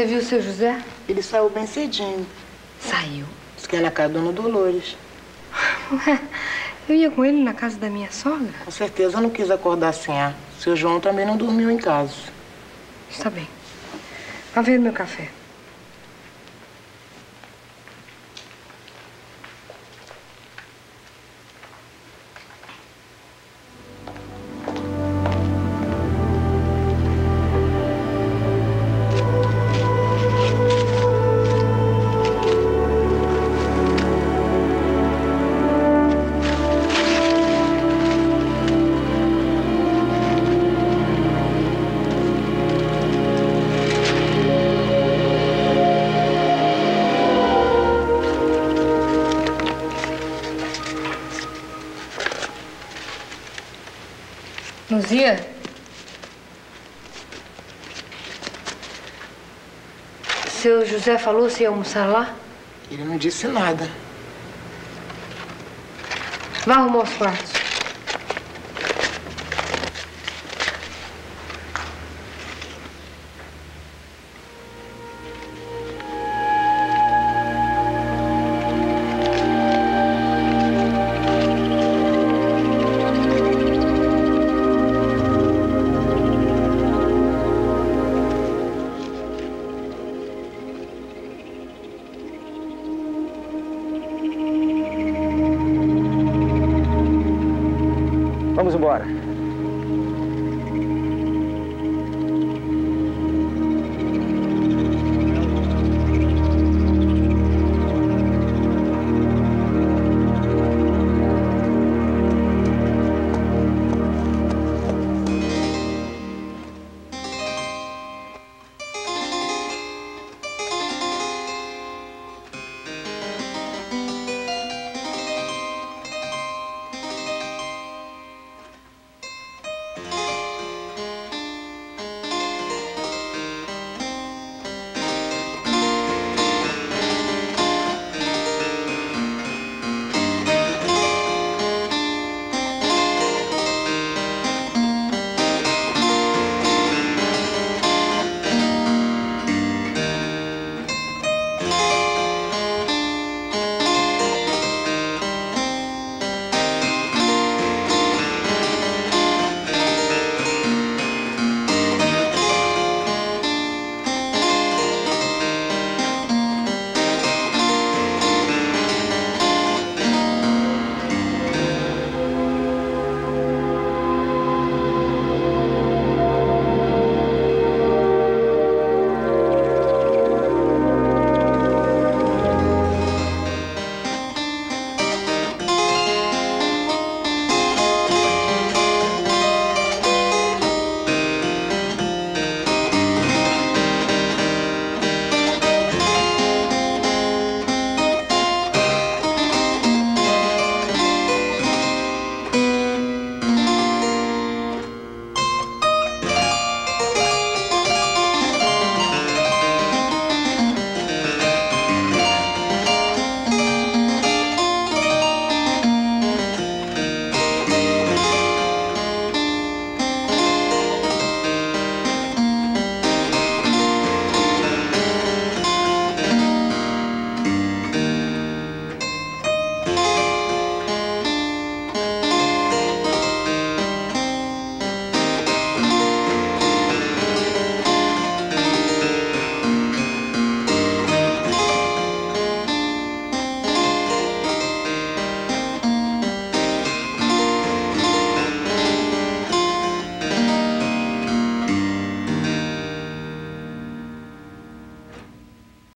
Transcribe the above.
viu o seu José? Ele saiu bem cedinho. Saiu. Diz que é na casa da Dona Dolores. Ué, eu ia com ele na casa da minha sogra? Com certeza não quis acordar sem ar. Seu João também não dormiu em casa. Está bem. Vá ver meu café. Luzia? Seu José falou se ia almoçar lá? Ele não disse nada. Vá arrumar os quartos. Vamos embora.